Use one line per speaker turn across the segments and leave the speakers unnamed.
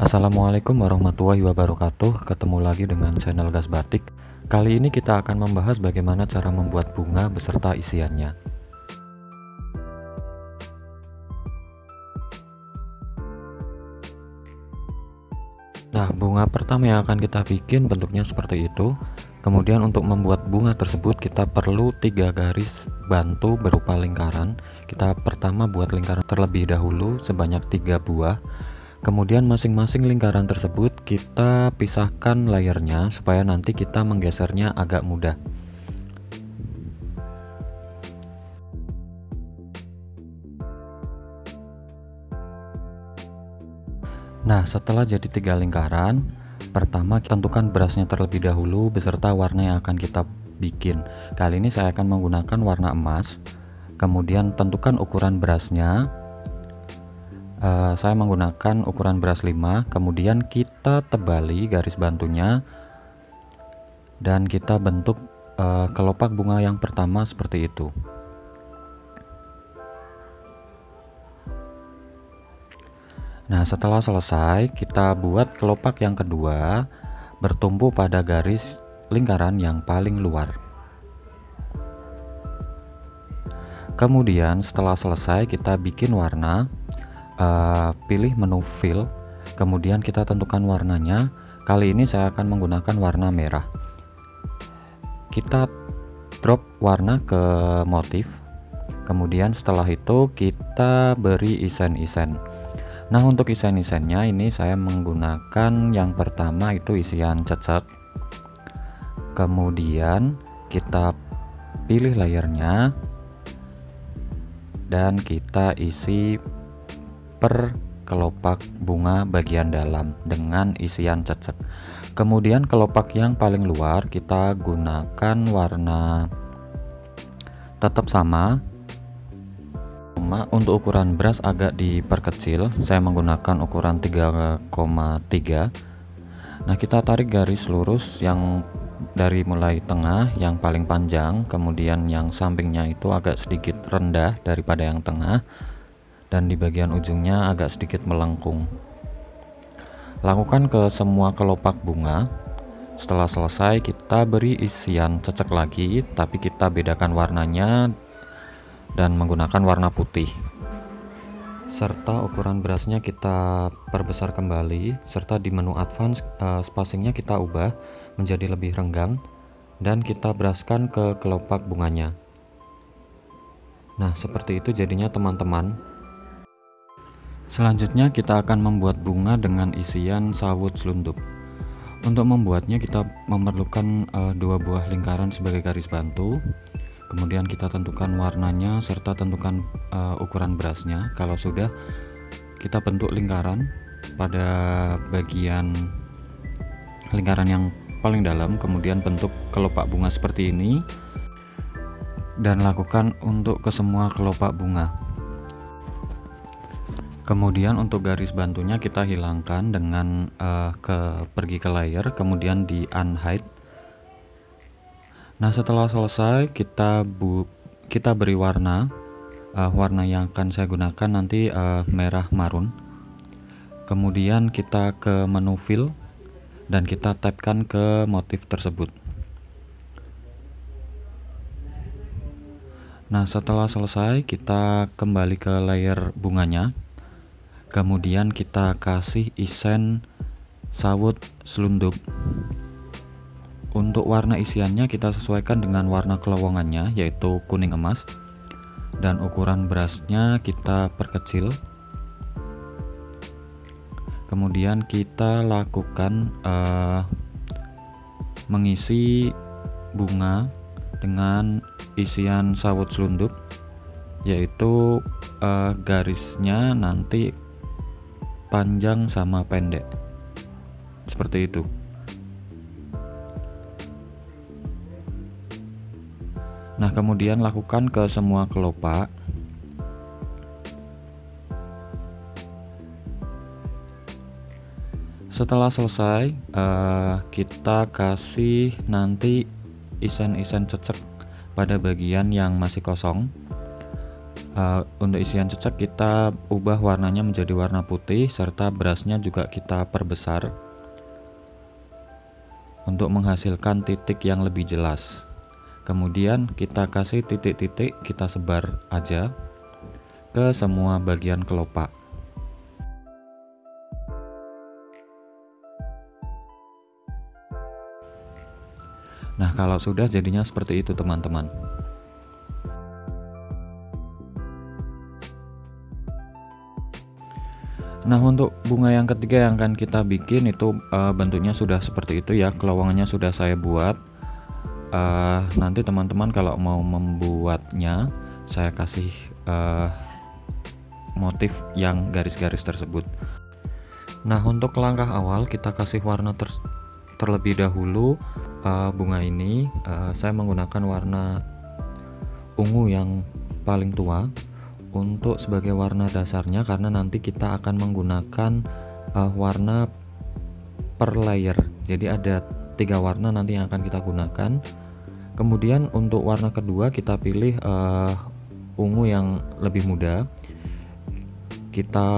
Assalamualaikum warahmatullahi wabarakatuh. Ketemu lagi dengan channel Gas Batik. Kali ini kita akan membahas bagaimana cara membuat bunga beserta isiannya. Nah bunga pertama yang akan kita bikin bentuknya seperti itu. Kemudian untuk membuat bunga tersebut kita perlu tiga garis bantu berupa lingkaran. Kita pertama buat lingkaran terlebih dahulu sebanyak tiga buah kemudian masing-masing lingkaran tersebut kita pisahkan layernya supaya nanti kita menggesernya agak mudah. Nah setelah jadi tiga lingkaran pertama tentukan berasnya terlebih dahulu beserta warna yang akan kita bikin. Kali ini saya akan menggunakan warna emas. Kemudian tentukan ukuran berasnya uh, saya menggunakan ukuran beras 5 kemudian kita tebali garis bantunya dan kita bentuk uh, kelopak bunga yang pertama seperti itu. Nah setelah selesai kita buat kelopak yang kedua bertumpu pada garis lingkaran yang paling luar. Kemudian setelah selesai kita bikin warna uh, pilih menu fill kemudian kita tentukan warnanya. Kali ini saya akan menggunakan warna merah. Kita drop warna ke motif. Kemudian setelah itu kita beri isen-isen. Nah untuk isen-isennya ini saya menggunakan yang pertama itu isian cecek kemudian kita pilih layernya dan kita isi per kelopak bunga bagian dalam dengan isian cecek. Kemudian kelopak yang paling luar kita gunakan warna tetap sama. Untuk ukuran beras agak diperkecil saya menggunakan ukuran 3,3 nah kita tarik garis lurus yang dari mulai tengah yang paling panjang kemudian yang sampingnya itu agak sedikit rendah daripada yang tengah dan di bagian ujungnya agak sedikit melengkung. Lakukan ke semua kelopak bunga. Setelah selesai, kita beri isian cecek lagi, tapi kita bedakan warnanya dan menggunakan warna putih. Serta ukuran berasnya kita perbesar kembali, serta di menu advance uh, spacingnya kita ubah menjadi lebih renggang dan kita beraskan ke kelopak bunganya. Nah, seperti itu jadinya teman-teman. Selanjutnya kita akan membuat bunga dengan isian sawut selundup. Untuk membuatnya kita memerlukan uh, dua buah lingkaran sebagai garis bantu. Kemudian kita tentukan warnanya serta tentukan uh, ukuran berasnya. Kalau sudah kita bentuk lingkaran pada bagian lingkaran yang paling dalam, kemudian bentuk kelopak bunga seperti ini dan lakukan untuk ke semua kelopak bunga kemudian untuk garis bantunya kita hilangkan dengan uh, ke pergi ke layer kemudian di unhide. Nah setelah selesai kita bu kita beri warna uh, warna yang akan saya gunakan nanti uh, merah marun. Kemudian kita ke menu fill dan kita tapkan ke motif tersebut. Nah setelah selesai kita kembali ke layer bunganya kemudian kita kasih isen sawut selundup untuk warna isiannya kita sesuaikan dengan warna kelowongannya yaitu kuning emas. Dan ukuran berasnya kita perkecil. Kemudian kita lakukan uh, mengisi bunga dengan isian sawut selundup yaitu uh, garisnya nanti panjang sama pendek. Seperti itu. Nah kemudian lakukan ke semua kelopak. Setelah selesai uh, kita kasih nanti isen-isen cecek pada bagian yang masih kosong uh, untuk isian cecek kita ubah warnanya menjadi warna putih serta berasnya juga kita perbesar untuk menghasilkan titik yang lebih jelas kemudian kita kasih titik-titik kita sebar aja ke semua bagian kelopak Nah, kalau sudah jadinya seperti itu, teman-teman. Nah untuk bunga yang ketiga yang akan kita bikin itu uh, bentuknya sudah seperti itu ya. Kelowongannya sudah saya buat. Uh, nanti teman-teman kalau mau membuatnya saya kasih uh, motif yang garis-garis tersebut. Nah untuk langkah awal kita kasih warna ter terlebih dahulu uh, bunga ini. Uh, saya menggunakan warna ungu yang paling tua untuk sebagai warna dasarnya karena nanti kita akan menggunakan uh, warna per layer. Jadi ada tiga warna nanti yang akan kita gunakan. Kemudian untuk warna kedua kita pilih uh, ungu yang lebih muda. Kita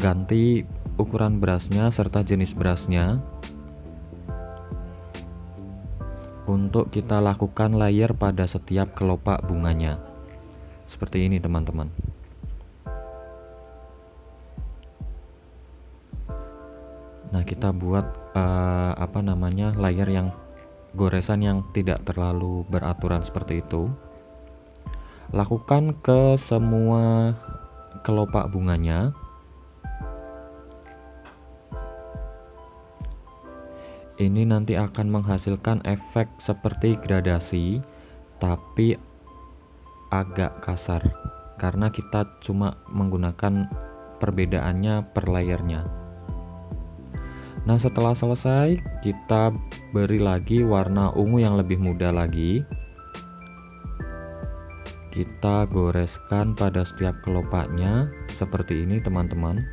ganti ukuran berasnya serta jenis berasnya. Untuk kita lakukan layer pada setiap kelopak bunganya seperti ini teman-teman. Nah kita buat uh, apa namanya layer yang goresan yang tidak terlalu beraturan seperti itu. Lakukan ke semua kelopak bunganya. Ini nanti akan menghasilkan efek seperti gradasi tapi agak kasar karena kita cuma menggunakan perbedaannya per layernya nah setelah selesai kita beri lagi warna ungu yang lebih muda lagi. Kita goreskan pada setiap kelopaknya seperti ini teman-teman.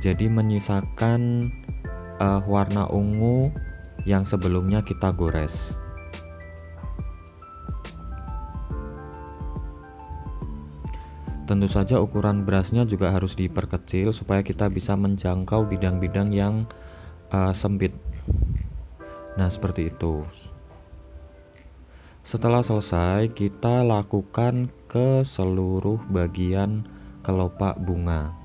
Jadi menyisakan uh, warna ungu yang sebelumnya kita gores Tentu saja ukuran berasnya juga harus diperkecil supaya kita bisa menjangkau bidang-bidang yang uh, sempit. Nah, seperti itu. Setelah selesai, kita lakukan ke seluruh bagian kelopak bunga.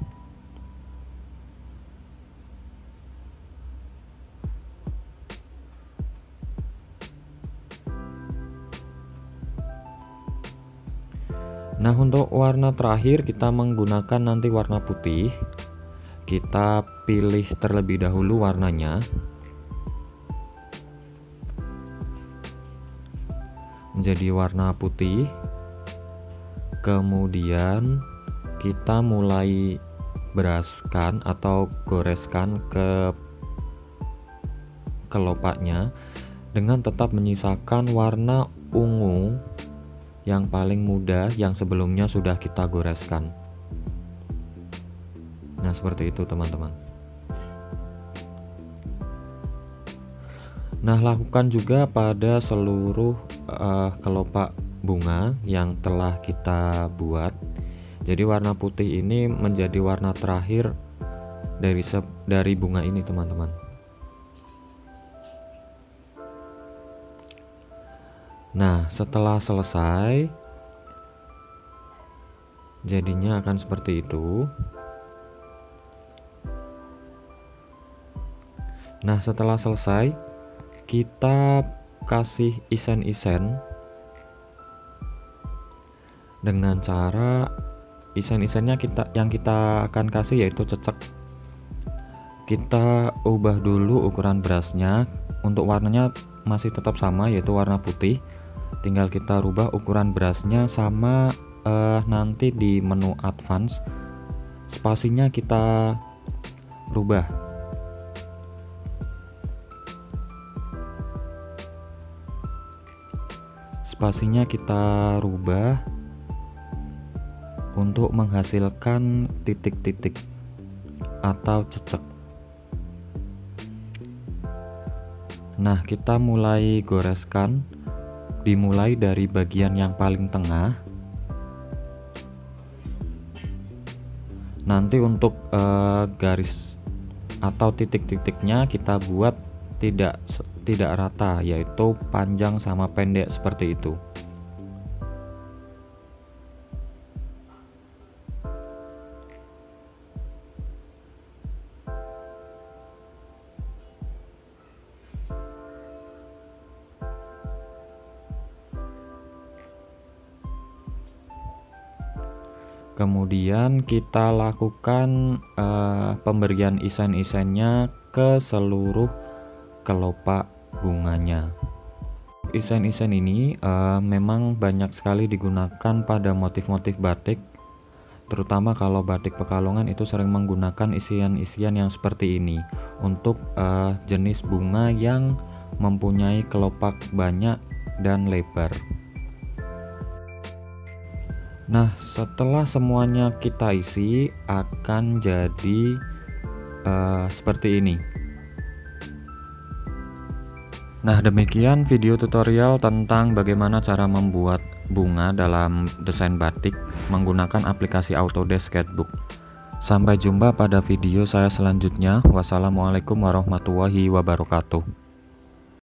Nah untuk warna terakhir kita menggunakan nanti warna putih. Kita pilih terlebih dahulu warnanya. Menjadi warna putih. Kemudian kita mulai beraskan atau goreskan ke kelopaknya dengan tetap menyisakan warna ungu yang paling muda yang sebelumnya sudah kita goreskan. Nah, seperti itu, teman-teman. Nah, lakukan juga pada seluruh uh, kelopak bunga yang telah kita buat. Jadi warna putih ini menjadi warna terakhir dari dari bunga ini, teman-teman. Nah, setelah selesai, jadinya akan seperti itu. Nah, setelah selesai, kita kasih isen-isen dengan cara isen-isennya kita yang kita akan kasih yaitu cecek. Kita ubah dulu ukuran berasnya untuk warnanya masih tetap sama yaitu warna putih tinggal kita rubah ukuran berasnya sama uh, nanti di menu advance spasinya kita rubah. Spasinya kita rubah untuk menghasilkan titik-titik atau cecek. Nah kita mulai goreskan dimulai dari bagian yang paling tengah. Nanti untuk uh, garis atau titik-titiknya kita buat tidak tidak rata yaitu panjang sama pendek seperti itu kemudian kita lakukan uh, pemberian isen-isennya ke seluruh kelopak bunganya. Isen-isen ini uh, memang banyak sekali digunakan pada motif-motif batik terutama kalau batik pekalongan itu sering menggunakan isian-isian yang seperti ini untuk uh, jenis bunga yang mempunyai kelopak banyak dan lebar Nah, setelah semuanya kita isi, akan jadi uh, seperti ini. Nah, demikian video tutorial tentang bagaimana cara membuat bunga dalam desain batik menggunakan aplikasi Autodesk Sketchbook. Sampai jumpa pada video saya selanjutnya. Wassalamualaikum warahmatullahi wabarakatuh.